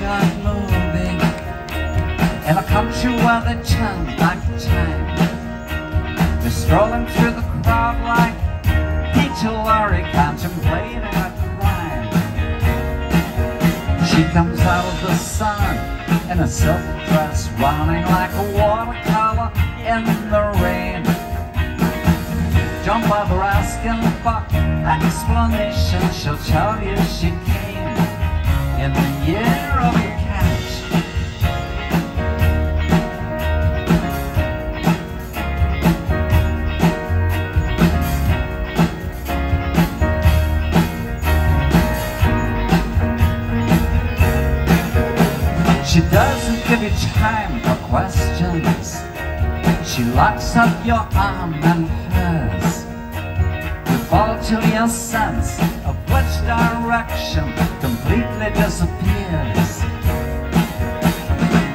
got lonely In a country where they chant like time. They're strolling through the crowd like Peter Lorre, contemplating a crime. She comes out of the sun in a silk dress Running like a watercolor in the rain. Don't bother asking for explanation. She'll tell you she came in the year of the cat. She doesn't give you time for questions. She locks up your arm and hers. You fall to your sense which direction completely disappears.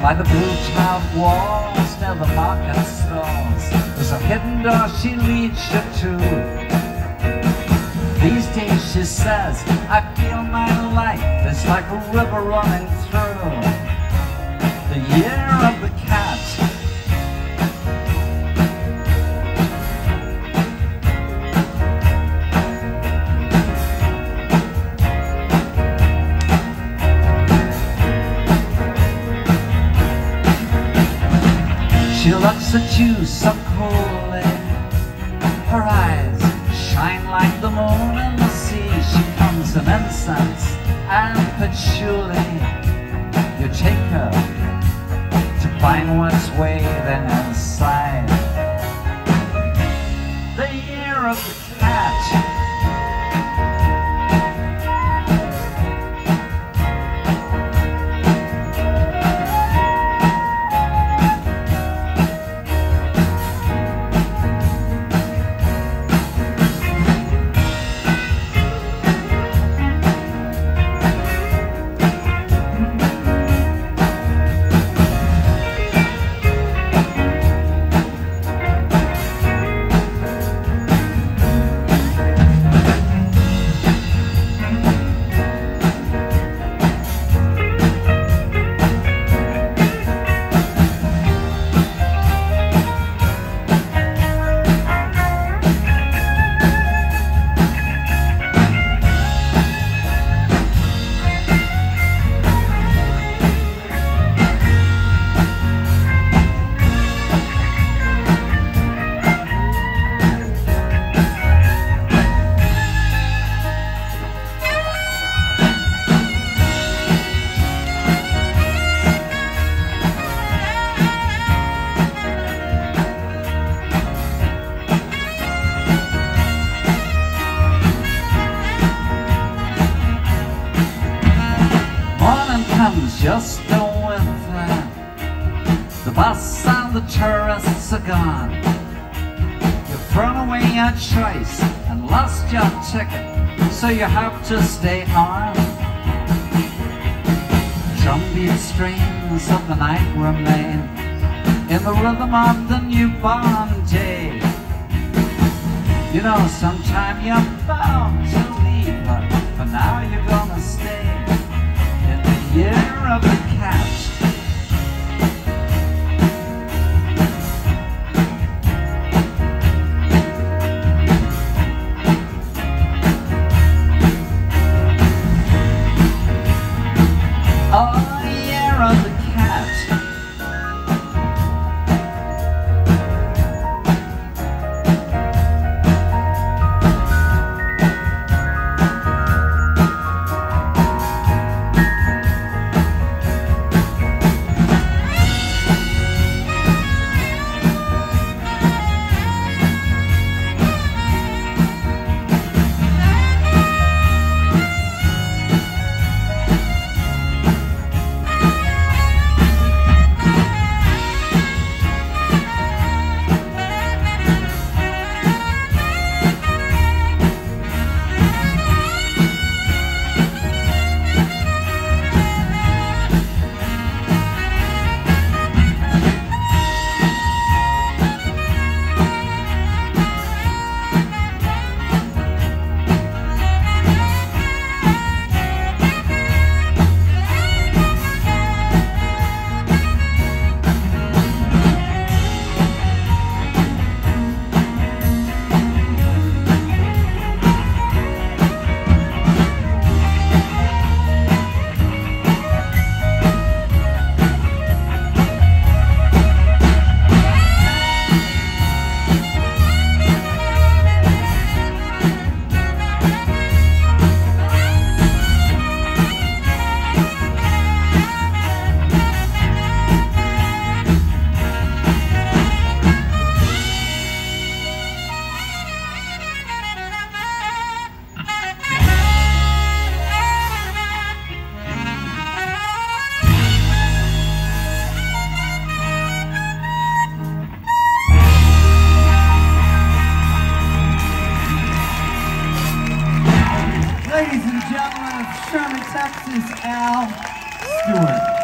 By the blue tiled walls near the market stalls, there's a hidden door she leads you to. These days she says, I feel my life is like a river running through Looks at you so. Her eyes shine like the moon in the sea. She comes in incense and patchouli. You take her to find what's waiting inside. The year of the cat. Just a winter. The bus and the tourists are gone. You've thrown away your choice and lost your ticket, so you have to stay on. Drumbeat strains of the night remain in the rhythm of the newborn day. You know, sometime you're bound to leave but for now you're gonna stay the and gentlemen of Sherman, Texas, Al Stewart.